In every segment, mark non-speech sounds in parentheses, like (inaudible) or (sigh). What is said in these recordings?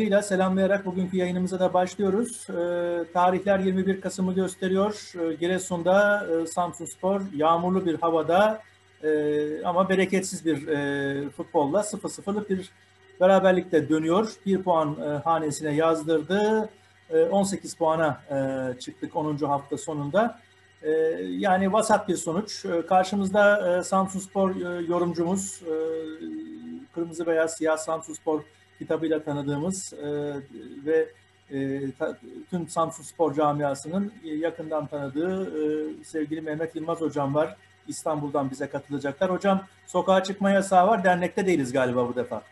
saygıyla selamlayarak bugünkü yayınımıza da başlıyoruz. E, tarihler 21 Kasım'ı gösteriyor. E, Giresun'da e, Samsun Spor yağmurlu bir havada e, ama bereketsiz bir e, futbolla 0-0'lık bir beraberlikte dönüyor. Bir puan e, hanesine yazdırdı. E, 18 puana e, çıktık 10. hafta sonunda. E, yani vasat bir sonuç. E, karşımızda e, Samsun Spor e, yorumcumuz, e, Kırmızı Beyaz Siyah Samsun Spor kitabıyla tanıdığımız e, ve e, ta, tüm Samsun Spor camiasının yakından tanıdığı e, sevgili Mehmet Yılmaz Hocam var. İstanbul'dan bize katılacaklar. Hocam sokağa çıkma yasağı var. Dernekte değiliz galiba bu defa.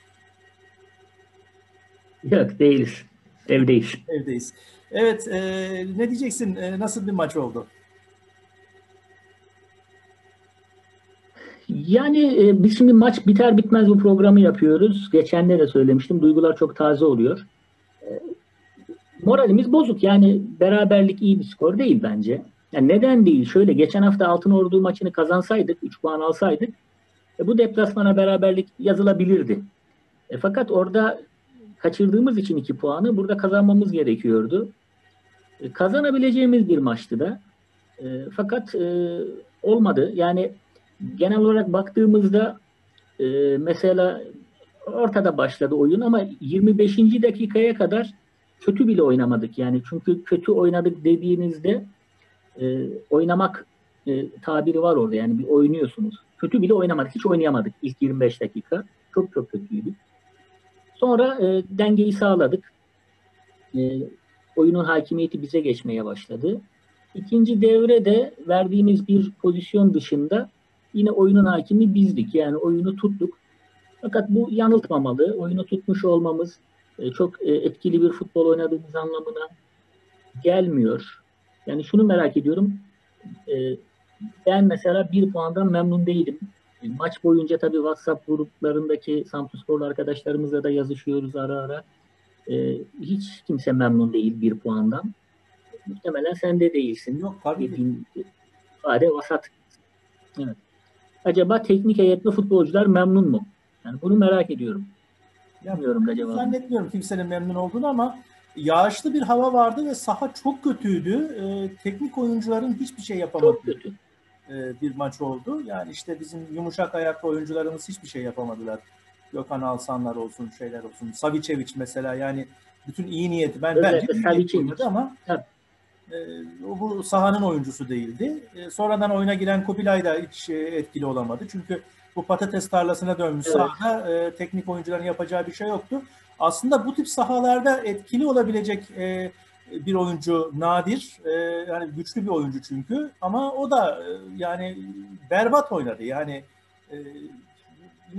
Yok değiliz. Evdeyiz. Evdeyiz. Evet. E, ne diyeceksin? E, nasıl bir maç oldu? Yani e, biz şimdi maç biter bitmez bu programı yapıyoruz. Geçen de söylemiştim. Duygular çok taze oluyor. E, moralimiz bozuk. Yani beraberlik iyi bir skor değil bence. Yani neden değil? Şöyle geçen hafta Altın Ordu maçını kazansaydık, 3 puan alsaydık e, bu deplasmana beraberlik yazılabilirdi. E, fakat orada kaçırdığımız için 2 puanı burada kazanmamız gerekiyordu. E, kazanabileceğimiz bir maçtı da. E, fakat e, olmadı. Yani genel olarak baktığımızda e, mesela ortada başladı oyun ama 25. dakikaya kadar kötü bile oynamadık. Yani çünkü kötü oynadık dediğinizde e, oynamak e, tabiri var orada. Yani bir oynuyorsunuz. Kötü bile oynamadık. Hiç oynayamadık ilk 25 dakika. Çok çok kötüydü. Sonra e, dengeyi sağladık. E, oyunun hakimiyeti bize geçmeye başladı. İkinci devrede verdiğimiz bir pozisyon dışında yine oyunun hakimi bizdik. Yani oyunu tuttuk. Fakat bu yanıltmamalı. Oyunu tutmuş olmamız e, çok e, etkili bir futbol oynadığımız anlamına gelmiyor. Yani şunu merak ediyorum. E, ben mesela bir puandan memnun değilim. Maç boyunca tabii WhatsApp gruplarındaki Samsunsporlu arkadaşlarımızla da yazışıyoruz ara ara. Hiç kimse memnun değil bir puandan. Muhtemelen sen de değilsin. Yok tabii. Dediğin, vasat. Evet acaba teknik heyetli futbolcular memnun mu? Yani bunu merak ediyorum. Bilmiyorum da cevabı. Zannetmiyorum kimsenin memnun olduğunu ama yağışlı bir hava vardı ve saha çok kötüydü. Ee, teknik oyuncuların hiçbir şey yapamadı. Çok kötü. Ee, bir maç oldu. Yani işte bizim yumuşak ayaklı oyuncularımız hiçbir şey yapamadılar. Gökhan Alsanlar olsun, şeyler olsun. Savicevic mesela yani bütün iyi niyeti ben Özellikle bence Savicevic ama Tabii. E, bu sahanın oyuncusu değildi. E, sonradan oyuna giren Kubilay da hiç e, etkili olamadı. Çünkü bu patates tarlasına dönmüş evet. sahada e, teknik oyuncuların yapacağı bir şey yoktu. Aslında bu tip sahalarda etkili olabilecek e, bir oyuncu nadir. E, yani güçlü bir oyuncu çünkü. Ama o da e, yani berbat oynadı. Yani e,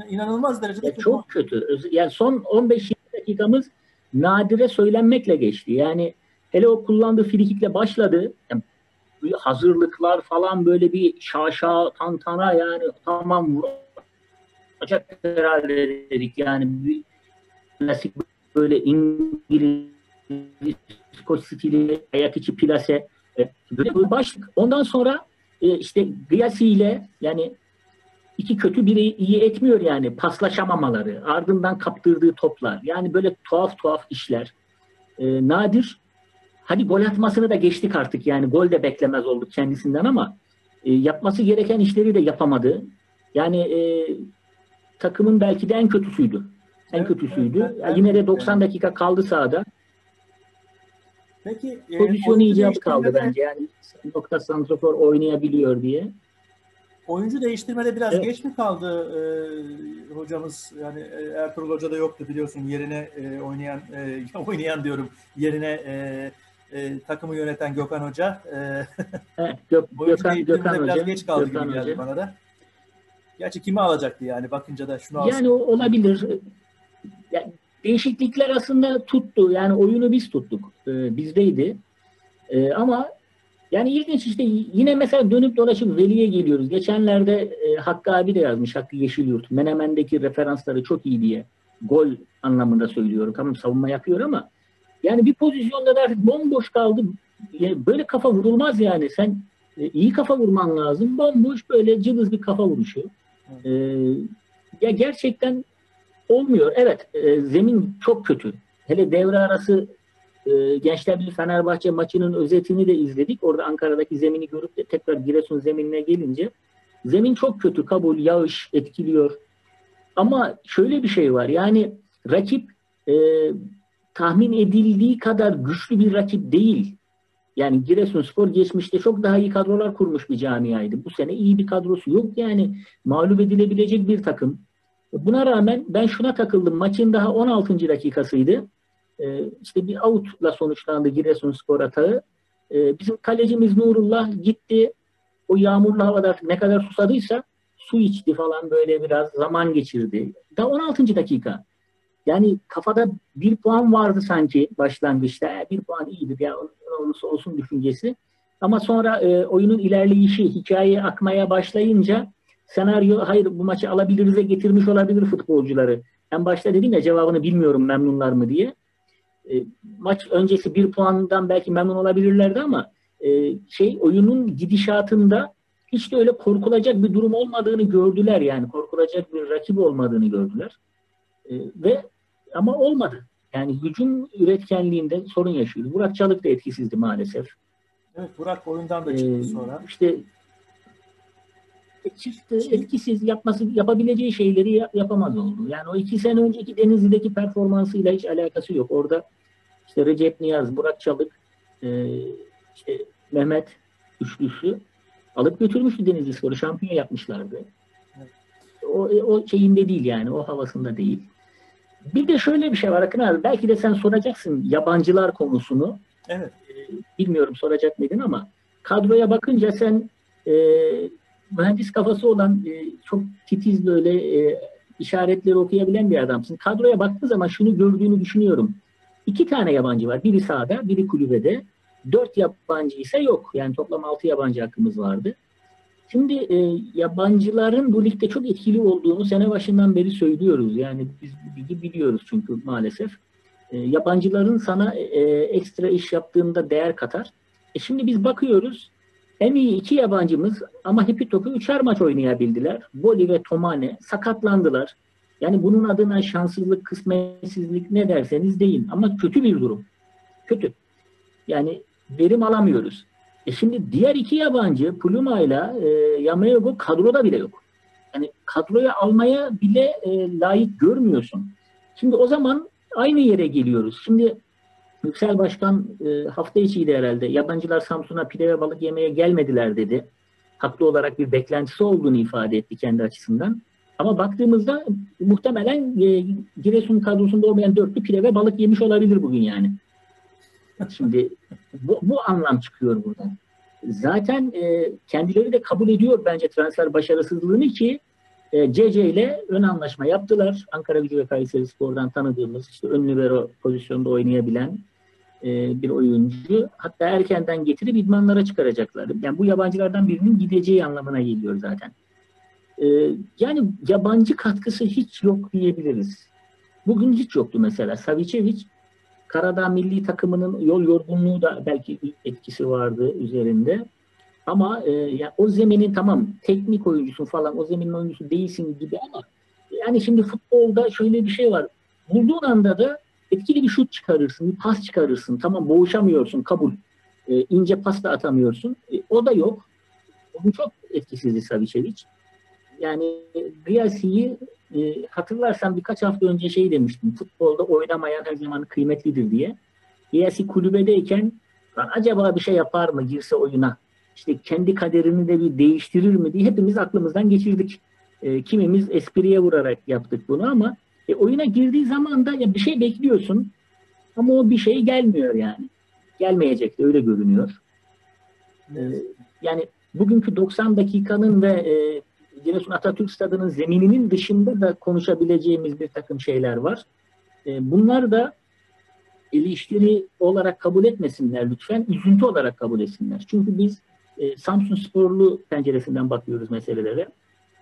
inanılmaz derecede ya çok kötü. Yani son 15-20 dakikamız nadire söylenmekle geçti. Yani Hele o kullandığı frikikle başladı. Yani hazırlıklar falan böyle bir şaşa tantana yani tamam vuracak herhalde dedik yani bir klasik böyle İngiliz Scotch stili ayak içi plase e, böyle bir başlık. Ondan sonra e, işte Gıyasi ile yani iki kötü biri iyi etmiyor yani paslaşamamaları, ardından kaptırdığı toplar. Yani böyle tuhaf tuhaf işler. E, nadir Hadi gol atmasını da geçtik artık yani gol de beklemez olduk kendisinden ama e, yapması gereken işleri de yapamadı. Yani e, takımın belki de en kötüsüydü. En evet, kötüsüydü. Evet, evet, yine de 90 dakika kaldı sahada. Peki e, pozisyonu icap kaldı bence. Yani nokta santrafor oynayabiliyor diye. Oyuncu değiştirmede biraz evet. geç mi kaldı e, hocamız? Yani e, Ertuğrul Hoca da yoktu biliyorsun yerine e, oynayan e, (laughs) oynayan diyorum yerine e, e, takımı yöneten Gökhan Hoca. E, (laughs) Gök, Gökhan, Gökhan biraz Hoca. geç kaldı Gökhan gibi geldi bana da. Gerçi kimi alacaktı yani bakınca da şunu alsın. Yani olabilir. Yani değişiklikler aslında tuttu. Yani oyunu biz tuttuk. Ee, bizdeydi. Ee, ama yani ilginç işte yine mesela dönüp dolaşıp Veli'ye geliyoruz. Geçenlerde e, Hakkı abi de yazmış Hakkı Yeşilyurt. Menemen'deki referansları çok iyi diye. Gol anlamında söylüyorum. Tamam savunma yapıyor ama yani bir pozisyonda da artık bomboş kaldı. Yani böyle kafa vurulmaz yani. Sen e, iyi kafa vurman lazım. Bomboş böyle cılız bir kafa vuruşu. E, ya gerçekten olmuyor. Evet e, zemin çok kötü. hele devre arası e, Gençler Birliği Fenerbahçe maçının özetini de izledik. Orada Ankara'daki zemini görüp de tekrar Giresun zeminine gelince zemin çok kötü kabul, yağış etkiliyor. Ama şöyle bir şey var yani rakip e, tahmin edildiği kadar güçlü bir rakip değil. Yani Giresunspor geçmişte çok daha iyi kadrolar kurmuş bir camiaydı. Bu sene iyi bir kadrosu yok yani mağlup edilebilecek bir takım. Buna rağmen ben şuna takıldım. Maçın daha 16. dakikasıydı. Ee, işte bir outla sonuçlandı Giresunspor atağı. Ee, bizim kalecimiz Nurullah gitti. O yağmurlu havada ne kadar susadıysa su içti falan böyle biraz zaman geçirdi. Daha 16. dakika. Yani kafada bir puan vardı sanki başlangıçta. E, bir puan iyidir ya olursa olsun düşüncesi. Ama sonra e, oyunun ilerleyişi, hikaye akmaya başlayınca senaryo hayır bu maçı alabilirize getirmiş olabilir futbolcuları. En başta dedim ya cevabını bilmiyorum memnunlar mı diye. E, maç öncesi bir puandan belki memnun olabilirlerdi ama e, şey oyunun gidişatında hiç de öyle korkulacak bir durum olmadığını gördüler yani korkulacak bir rakip olmadığını gördüler. E, ve ama olmadı. Yani hücum üretkenliğinde sorun yaşıyordu. Burak Çalık da etkisizdi maalesef. Evet Burak oyundan da çıktı ee, sonra. İşte çıktı, etkisiz yapması yapabileceği şeyleri yapamaz oldu. Yani o iki sene önceki Denizli'deki performansıyla hiç alakası yok. Orada işte Recep Niyaz, Burak Çalık, e, işte Mehmet üçlüsü alıp götürmüştü Denizli Sporu. Şampiyon yapmışlardı. Evet. O, o şeyinde değil yani. O havasında değil. Bir de şöyle bir şey var Akın abi. Belki de sen soracaksın yabancılar konusunu. Evet. Ee, bilmiyorum soracak mıydın ama kadroya bakınca sen e, mühendis kafası olan e, çok titiz böyle e, işaretleri okuyabilen bir adamsın. Kadroya baktığın zaman şunu gördüğünü düşünüyorum. İki tane yabancı var. Biri sahada, biri kulübede. Dört yabancı ise yok. Yani toplam altı yabancı hakkımız vardı. Şimdi e, yabancıların bu ligde çok etkili olduğunu sene başından beri söylüyoruz. Yani biz bilgi biliyoruz çünkü maalesef. E, yabancıların sana e, ekstra iş yaptığında değer katar. E şimdi biz bakıyoruz en iyi iki yabancımız ama hepi topu üçer maç oynayabildiler. Boli ve Tomane sakatlandılar. Yani bunun adına şanssızlık, kısmetsizlik ne derseniz deyin. Ama kötü bir durum. Kötü. Yani verim alamıyoruz. E şimdi diğer iki yabancı Pluma ile Yamayogo kadroda bile yok. Yani kadroya almaya bile e, layık görmüyorsun. Şimdi o zaman aynı yere geliyoruz. Şimdi Yüksel Başkan e, hafta içiydi herhalde. Yabancılar Samsun'a pide ve balık yemeye gelmediler dedi. Haklı olarak bir beklentisi olduğunu ifade etti kendi açısından. Ama baktığımızda muhtemelen e, Giresun kadrosunda olmayan dörtlü pide ve balık yemiş olabilir bugün yani. Şimdi bu, bu anlam çıkıyor buradan. Zaten e, kendileri de kabul ediyor bence transfer başarısızlığını ki e, CC ile ön anlaşma yaptılar. Ankara Gücü ve Kayseri Spor'dan tanıdığımız işte ön libero pozisyonda oynayabilen e, bir oyuncu. Hatta erkenden getirip idmanlara çıkaracaklar. Yani bu yabancılardan birinin gideceği anlamına geliyor zaten. E, yani yabancı katkısı hiç yok diyebiliriz. Bugün hiç yoktu mesela. Savicevic Karadağ milli takımının yol yorgunluğu da belki etkisi vardı üzerinde. Ama e, yani o zeminin tamam teknik oyuncusun falan o zeminin oyuncusu değilsin gibi ama yani şimdi futbolda şöyle bir şey var. Bulduğun anda da etkili bir şut çıkarırsın, bir pas çıkarırsın. Tamam boğuşamıyorsun kabul. E, ince pas da atamıyorsun. E, o da yok. Bu çok etkisizdi Savicevic. Yani Griasi'yi e, hatırlarsan birkaç hafta önce şey demiştim. Futbolda oynamayan her zaman kıymetlidir diye. Griasi kulübedeyken acaba bir şey yapar mı girse oyuna? İşte kendi kaderini de bir değiştirir mi diye hepimiz aklımızdan geçirdik. E, kimimiz espriye vurarak yaptık bunu ama e, oyuna girdiği zaman da ya bir şey bekliyorsun ama o bir şey gelmiyor yani. Gelmeyecek de öyle görünüyor. E, yani bugünkü 90 dakikanın ve e, Giresun Atatürk Stadı'nın zemininin dışında da konuşabileceğimiz bir takım şeyler var. E, bunlar da eleştiri olarak kabul etmesinler lütfen, üzüntü olarak kabul etsinler. Çünkü biz e, Samsun Sporlu penceresinden bakıyoruz meselelere.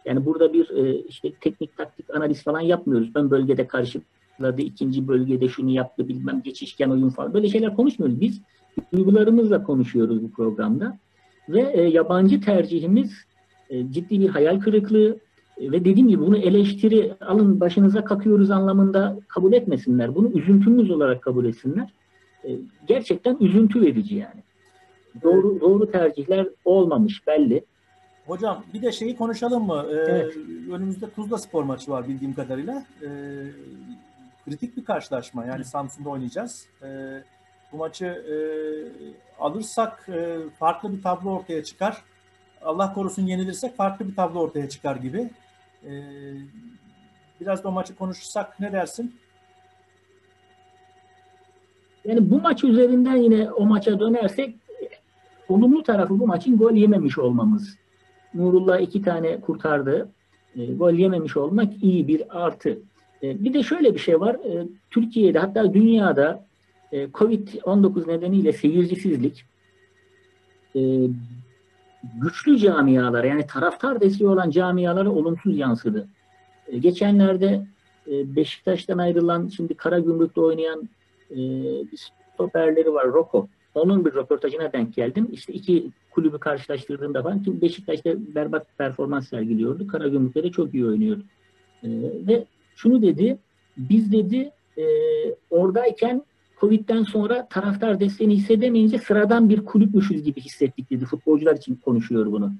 Yani burada bir e, işte teknik taktik analiz falan yapmıyoruz. Ön bölgede karşıladı, ikinci bölgede şunu yaptı, bilmem geçişken oyun falan. Böyle şeyler konuşmuyoruz. Biz duygularımızla konuşuyoruz bu programda. Ve e, yabancı tercihimiz e, ciddi bir hayal kırıklığı. ve dediğim gibi bunu eleştiri alın başınıza kakıyoruz anlamında kabul etmesinler. Bunu üzüntümüz olarak kabul etsinler. E, gerçekten üzüntü verici yani. Doğru doğru tercihler olmamış belli. Hocam bir de şeyi konuşalım mı? Ee, evet. Önümüzde Tuzla Spor maçı var bildiğim kadarıyla. Ee, kritik bir karşılaşma. Yani Samsun'da oynayacağız. Ee, bu maçı e, alırsak e, farklı bir tablo ortaya çıkar. Allah korusun yenilirsek farklı bir tablo ortaya çıkar gibi. Ee, biraz da o maçı konuşursak ne dersin? Yani bu maç üzerinden yine o maça dönersek olumlu tarafı bu maçın gol yememiş olmamız. Nurullah iki tane kurtardı. E, gol yememiş olmak iyi bir artı. E, bir de şöyle bir şey var. E, Türkiye'de hatta dünyada e, Covid-19 nedeniyle seyircisizlik e, güçlü camialar yani taraftar desteği olan camialara olumsuz yansıdı. E, geçenlerde e, Beşiktaş'tan ayrılan şimdi Karagümrük'te oynayan e, bir stoperleri var Roko. Onun bir röportajına denk geldim. İşte iki kulübü karşılaştırdığımda falan ki Beşiktaş'ta berbat performans sergiliyordu. Karagümrük'te de çok iyi oynuyordu. Ve şunu dedi, biz dedi e, oradayken Covid'den sonra taraftar desteğini hissedemeyince sıradan bir kulüpmüşüz gibi hissettik dedi. Futbolcular için konuşuyor bunu.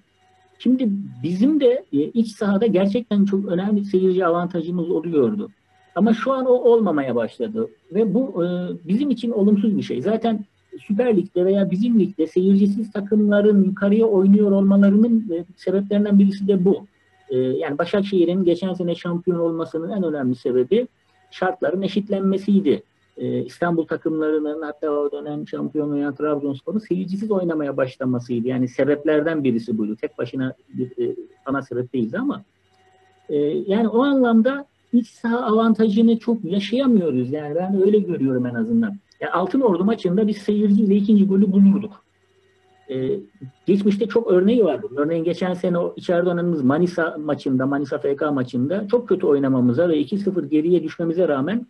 Şimdi bizim de e, iç sahada gerçekten çok önemli seyirci avantajımız oluyordu. Ama şu an o olmamaya başladı. Ve bu e, bizim için olumsuz bir şey. Zaten Süper Lig'de veya bizim ligde seyircisiz takımların yukarıya oynuyor olmalarının e, sebeplerinden birisi de bu. Yani Başakşehir'in geçen sene şampiyon olmasının en önemli sebebi şartların eşitlenmesiydi. E, İstanbul takımlarının hatta o dönem şampiyon oynayan Trabzonspor'un seyircisiz oynamaya başlamasıydı. Yani sebeplerden birisi buydu. Tek başına bir ana sebep değildi ama yani o anlamda iç saha avantajını çok yaşayamıyoruz. Yani ben öyle görüyorum en azından. Yani Altın Ordu maçında biz seyirciyle ikinci golü bulurduk. Ee, geçmişte çok örneği vardı. Örneğin geçen sene o içeride oynadığımız Manisa maçında, Manisa FK maçında çok kötü oynamamıza ve 2-0 geriye düşmemize rağmen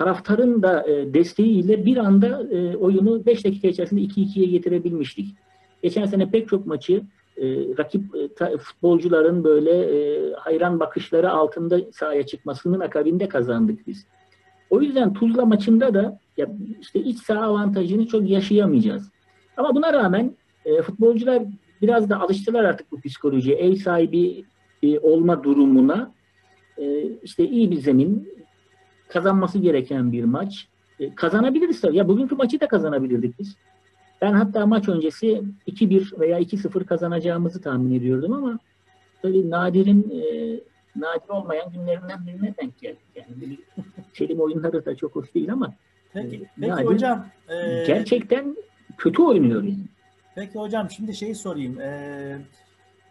taraftarın da e, desteğiyle bir anda e, oyunu 5 dakika içerisinde 2-2'ye getirebilmiştik. Geçen sene pek çok maçı e, rakip futbolcuların böyle hayran bakışları altında sahaya çıkmasının akabinde kazandık biz. O yüzden Tuzla maçında da ya işte iç saha avantajını çok yaşayamayacağız. Ama buna rağmen futbolcular biraz da alıştılar artık bu psikolojiye. Ev sahibi e, olma durumuna. İşte iyi bir zemin, kazanması gereken bir maç. E, kazanabiliriz tabii. Ya bugünkü maçı da kazanabilirdik biz. Ben hatta maç öncesi 2-1 veya 2-0 kazanacağımızı tahmin ediyordum ama tabii Nadir'in e, nadir olmayan günlerinden birine denk geldik. Yani Selim oyunları da çok hoş değil ama Peki, e, peki nadir, hocam. E, gerçekten kötü oynuyor yani. Peki hocam şimdi şeyi sorayım. E,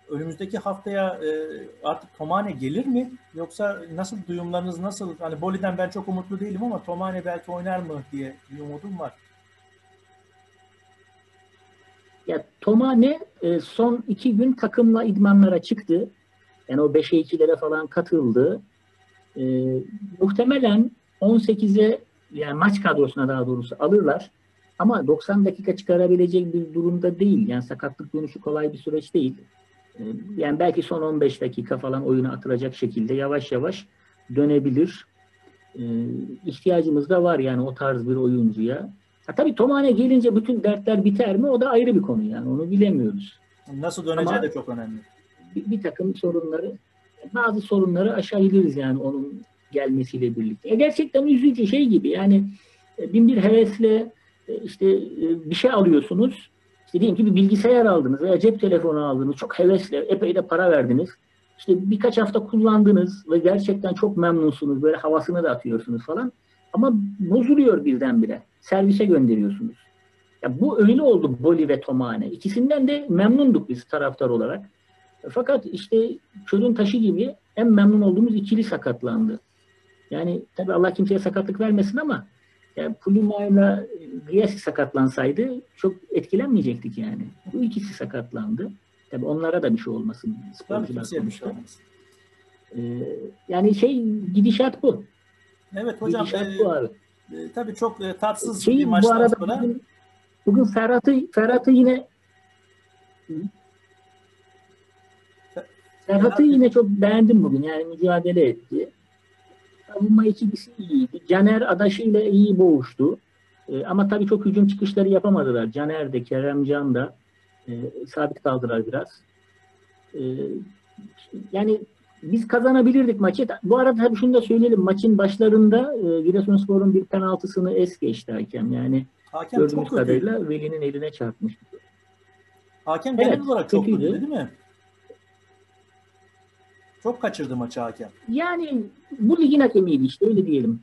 önümüzdeki haftaya e, artık Tomane gelir mi? Yoksa nasıl duyumlarınız nasıl? Hani Boli'den ben çok umutlu değilim ama Tomane belki oynar mı diye bir umudum var. Ya Tomane e, son iki gün takımla idmanlara çıktı. Yani o 5'e 2'lere falan katıldı. E, muhtemelen 18'e yani maç kadrosuna daha doğrusu alırlar. Ama 90 dakika çıkarabilecek bir durumda değil. Yani sakatlık dönüşü kolay bir süreç değil. Yani belki son 15 dakika falan oyuna atılacak şekilde yavaş yavaş dönebilir. Ee, ihtiyacımız da var yani o tarz bir oyuncuya. Ha, tabii Tomane gelince bütün dertler biter mi? O da ayrı bir konu yani. Onu bilemiyoruz. Nasıl döneceği Ama de çok önemli. Bir, bir takım sorunları, bazı sorunları aşabiliriz yani onun gelmesiyle birlikte. E gerçekten üzücü şey gibi yani e, bin bir hevesle e, işte e, bir şey alıyorsunuz. İşte diyelim ki bir bilgisayar aldınız veya cep telefonu aldınız. Çok hevesle epey de para verdiniz. İşte birkaç hafta kullandınız ve gerçekten çok memnunsunuz. Böyle havasını da atıyorsunuz falan. Ama bozuluyor birdenbire. Servise gönderiyorsunuz. Ya bu öyle oldu Boli ve Tomane. İkisinden de memnunduk biz taraftar olarak. Fakat işte çölün taşı gibi en memnun olduğumuz ikili sakatlandı. Yani tabii Allah kimseye sakatlık vermesin ama yani Pulima ile Griesi sakatlansaydı çok etkilenmeyecektik yani. Bu ikisi sakatlandı. Tabii onlara da bir şey olmasın. Sporcular bir şey olmasın. Ee, yani şey gidişat bu. Evet hocam. Gidişat e, bu abi. E, tabii çok e, tatsız şey, bir maçtan bu arada sonra. Bugün, bugün Ferhat'ı Ferhat'ı yine Serhat'ı yine çok beğendim bugün. Yani mücadele etti. Savunma ikilisi iyiydi. Caner adaşıyla iyi boğuştu. E, ama tabii çok hücum çıkışları yapamadılar. Caner de, Keremcan da e, sabit kaldılar biraz. E, yani biz kazanabilirdik maçı. Bu arada tabii şunu da söyleyelim. Maçın başlarında e, Giresunspor'un bir penaltısını es geçti hakem. Yani hakem gördüğümüz kadarıyla Veli'nin eline çarpmış. Hakem genel evet, olarak çok kötüydü değil mi? Çok kaçırdı maçı hakem. Yani bu ligin hakemiydi işte öyle diyelim.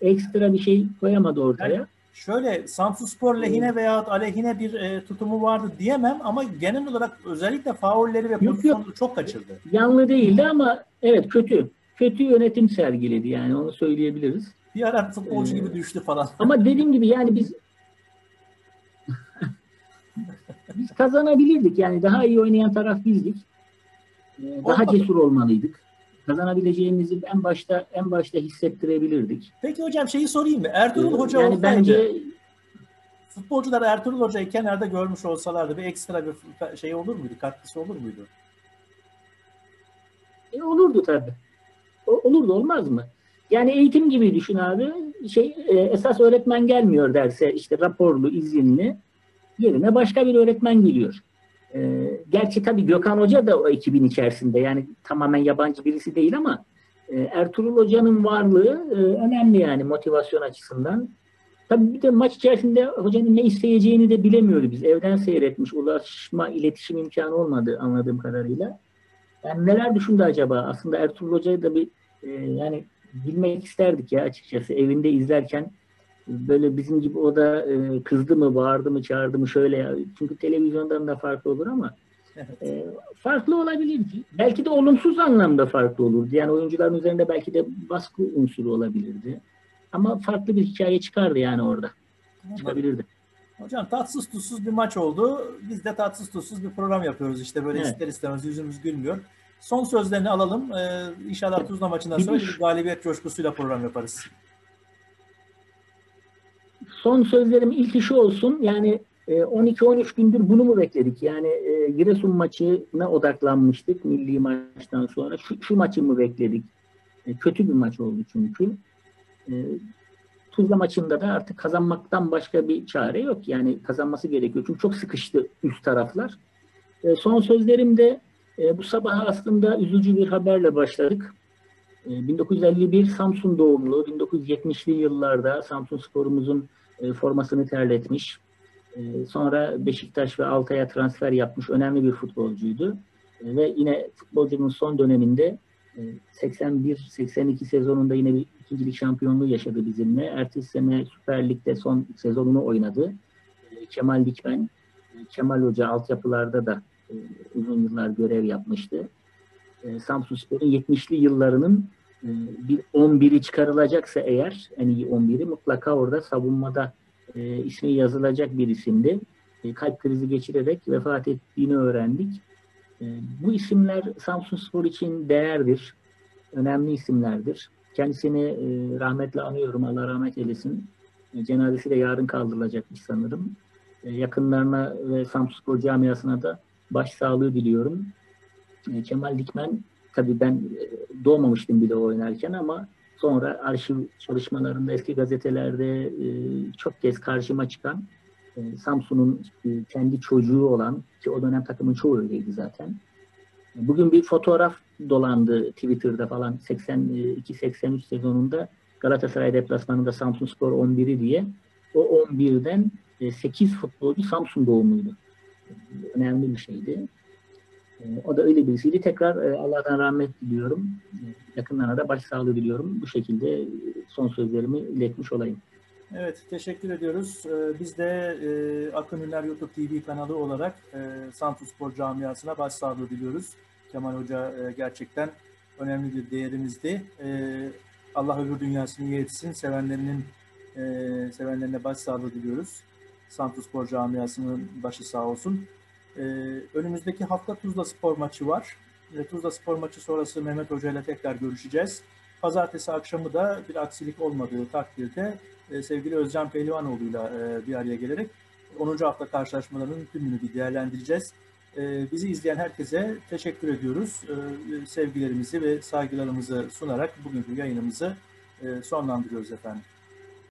Ekstra bir şey koyamadı ortaya. Yani şöyle Samsunspor lehine veya aleyhine bir e, tutumu vardı diyemem ama genel olarak özellikle faulleri ve pozisyonları çok kaçırdı. Yanlı değildi ama evet kötü. Kötü yönetim sergiledi yani onu söyleyebiliriz. Bir ara futbolcu ee, gibi düştü falan. Ama dediğim gibi yani biz (laughs) biz kazanabilirdik yani daha iyi oynayan taraf bizdik. Ee, daha Olmadı. cesur olmalıydık. Kazanabileceğimizi en başta en başta hissettirebilirdik. Peki hocam şeyi sorayım mı? Ertuğrul ee, Hoca yani olsaydı bence futbolcular Ertuğrul Hoca'yı kenarda görmüş olsalardı bir ekstra bir şey olur muydu? Katkısı olur muydu? E, olurdu tabii. O, olurdu olmaz mı? Yani eğitim gibi düşün abi. Şey e, esas öğretmen gelmiyor derse işte raporlu, izinli yerine başka bir öğretmen geliyor. E, gerçi tabii Gökhan Hoca da o ekibin içerisinde yani tamamen yabancı birisi değil ama e, Ertuğrul Hoca'nın varlığı e, önemli yani motivasyon açısından. Tabii bir de maç içerisinde hocanın ne isteyeceğini de bilemiyordu biz. Evden seyretmiş, ulaşma, iletişim imkanı olmadı anladığım kadarıyla. Yani neler düşündü acaba? Aslında Ertuğrul Hoca'yı da bir e, yani bilmek isterdik ya açıkçası. Evinde izlerken böyle bizim gibi o da e, kızdı mı, bağırdı mı, çağırdı mı şöyle. Çünkü televizyondan da farklı olur ama e, farklı olabilir. Belki de olumsuz anlamda farklı olurdu. Yani oyuncuların üzerinde belki de baskı unsuru olabilirdi. Ama farklı bir hikaye çıkardı yani orada. Çıkabilirdi. Hocam tatsız tuzsuz bir maç oldu. Biz de tatsız tuzsuz bir program yapıyoruz işte böyle evet. ister istemez yüzümüz gülmüyor. Son sözlerini alalım. Ee, inşallah Tuzla maçından sonra bir galibiyet coşkusuyla program yaparız son sözlerim ilk işi olsun. Yani 12-13 e, gündür bunu mu bekledik? Yani e, Giresun maçına odaklanmıştık milli maçtan sonra. Şu, şu maçı mı bekledik? E, kötü bir maç oldu çünkü. E, Tuzla maçında da artık kazanmaktan başka bir çare yok. Yani kazanması gerekiyor. Çünkü çok sıkıştı üst taraflar. Son sözlerimde e, bu sabah aslında üzücü bir haberle başladık. 1951 e, Samsun doğumlu, 1970'li yıllarda Samsun sporumuzun e, formasını terletmiş. E, sonra Beşiktaş ve Altay'a transfer yapmış önemli bir futbolcuydu. E, ve yine futbolcunun son döneminde 81-82 sezonunda yine bir ikincilik şampiyonluğu yaşadı bizimle. Ertesi sene Süper Lig'de son sezonunu oynadı. Kemal Dikmen, Kemal Hoca altyapılarda da uzun yıllar görev yapmıştı. Samsun Spor'un 70'li yıllarının bir 11'i çıkarılacaksa eğer en iyi 11'i mutlaka orada savunmada e, ismi yazılacak bir isimdi. E, kalp krizi geçirerek vefat ettiğini öğrendik. E, bu isimler Samsun Spor için değerdir. Önemli isimlerdir. Kendisini e, rahmetle anıyorum. Allah rahmet eylesin. E, cenazesi de yarın kaldırılacakmış sanırım. E, yakınlarına ve Samsun Spor camiasına da başsağlığı diliyorum. E, Kemal Dikmen Tabii ben e, doğmamıştım bile oynarken ama sonra arşiv çalışmalarında eski gazetelerde e, çok kez karşıma çıkan e, Samsun'un kendi çocuğu olan ki o dönem takımın çoğu öyleydi zaten. Bugün bir fotoğraf dolandı Twitter'da falan 82-83 sezonunda Galatasaray deplasmanında Samsun Spor 11'i diye. O 11'den 8 futbolcu Samsun doğumluydu. Önemli bir şeydi. Ee, o da öyle birisiydi. Tekrar e, Allah'tan rahmet diliyorum. Ee, yakınlarına da başsağlığı diliyorum. Bu şekilde e, son sözlerimi iletmiş olayım. Evet, teşekkür ediyoruz. Biz de e, Akın Ünler YouTube TV kanalı olarak e, Samsun Spor camiasına başsağlığı diliyoruz. Kemal Hoca gerçekten önemli bir değerimizdi. Allah öbür dünyasını iyi etsin. Sevenlerinin sevenlerine başsağlığı diliyoruz. Samsun Spor camiasının başı sağ olsun. Ee, önümüzdeki hafta Tuzla Spor maçı var. E, Tuzla Spor maçı sonrası Mehmet Hoca ile tekrar görüşeceğiz. Pazartesi akşamı da bir aksilik olmadığı takdirde e, sevgili Özcan Pehlivanoğlu ile bir araya gelerek 10. hafta karşılaşmalarının tümünü bir değerlendireceğiz. Bizi izleyen herkese teşekkür ediyoruz. Sevgilerimizi ve saygılarımızı sunarak bugünkü yayınımızı sonlandırıyoruz efendim.